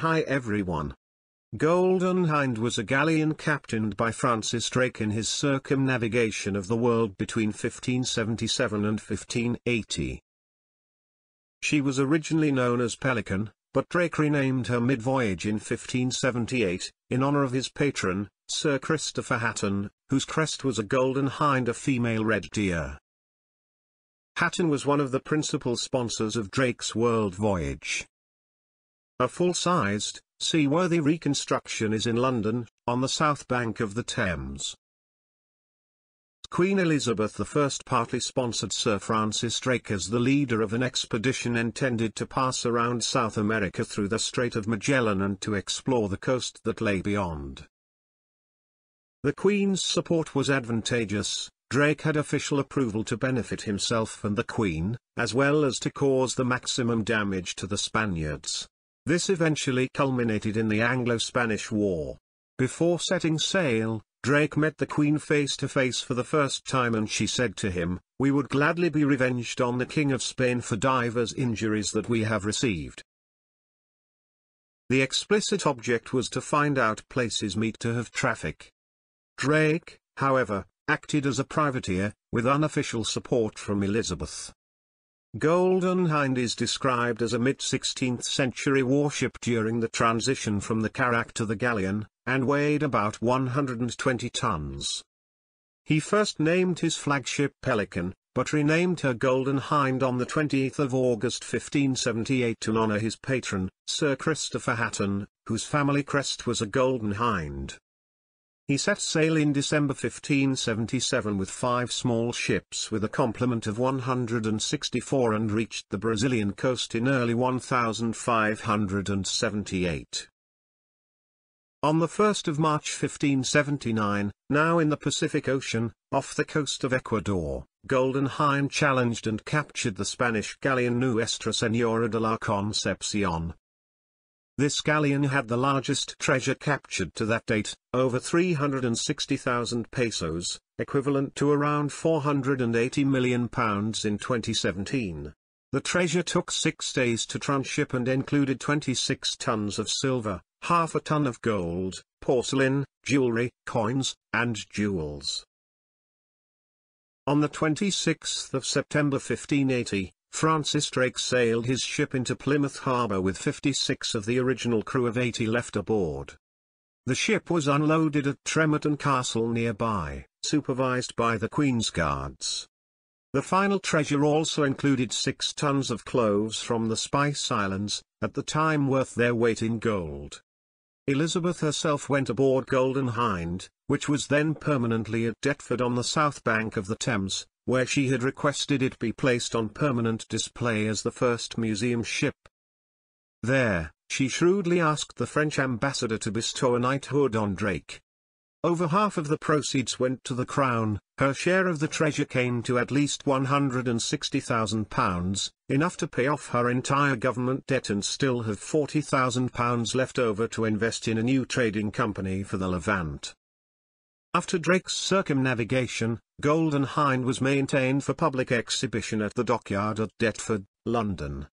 Hi everyone. Golden Hind was a galleon captained by Francis Drake in his circumnavigation of the world between 1577 and 1580. She was originally known as Pelican, but Drake renamed her mid-voyage in 1578, in honor of his patron, Sir Christopher Hatton, whose crest was a golden hind a female red deer. Hatton was one of the principal sponsors of Drake's world voyage. A full-sized, seaworthy reconstruction is in London, on the south bank of the Thames. Queen Elizabeth I partly sponsored Sir Francis Drake as the leader of an expedition intended to pass around South America through the Strait of Magellan and to explore the coast that lay beyond. The Queen's support was advantageous, Drake had official approval to benefit himself and the Queen, as well as to cause the maximum damage to the Spaniards. This eventually culminated in the Anglo-Spanish War. Before setting sail, Drake met the Queen face to face for the first time and she said to him, We would gladly be revenged on the King of Spain for divers injuries that we have received. The explicit object was to find out places meet to have traffic. Drake, however, acted as a privateer, with unofficial support from Elizabeth. Golden Hind is described as a mid-16th century warship during the transition from the carrack to the galleon, and weighed about 120 tons. He first named his flagship Pelican, but renamed her Golden Hind on the 20th of August 1578 to honor his patron, Sir Christopher Hatton, whose family crest was a golden hind. He set sail in December 1577 with five small ships with a complement of 164 and reached the Brazilian coast in early 1578. On the 1st of March 1579, now in the Pacific Ocean, off the coast of Ecuador, Golden Hind challenged and captured the Spanish galleon Nuestra Señora de la Concepción, this galleon had the largest treasure captured to that date, over 360,000 pesos, equivalent to around 480 million pounds in 2017. The treasure took six days to transship and included 26 tons of silver, half a ton of gold, porcelain, jewelry, coins, and jewels. On the 26th of September 1580, Francis Drake sailed his ship into Plymouth Harbour with 56 of the original crew of 80 left aboard. The ship was unloaded at Trematon Castle nearby, supervised by the Queen's Guards. The final treasure also included six tons of cloves from the Spice Islands, at the time worth their weight in gold. Elizabeth herself went aboard Golden Hind, which was then permanently at Deptford on the south bank of the Thames, where she had requested it be placed on permanent display as the first museum ship. There, she shrewdly asked the French ambassador to bestow a knighthood on Drake. Over half of the proceeds went to the crown, her share of the treasure came to at least £160,000, enough to pay off her entire government debt and still have £40,000 left over to invest in a new trading company for the Levant. After Drake's circumnavigation, Golden Hind was maintained for public exhibition at the dockyard at Deptford, London.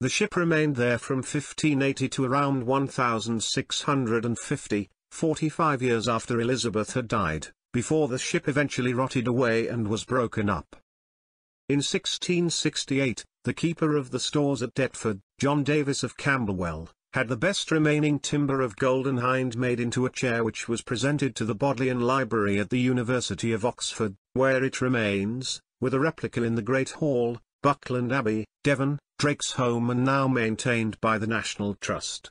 The ship remained there from 1580 to around 1650, 45 years after Elizabeth had died, before the ship eventually rotted away and was broken up. In 1668, the keeper of the stores at Deptford, John Davis of Camberwell, had the best remaining timber of Golden Hind made into a chair which was presented to the Bodleian Library at the University of Oxford, where it remains, with a replica in the Great Hall, Buckland Abbey, Devon, Drake's home and now maintained by the National Trust.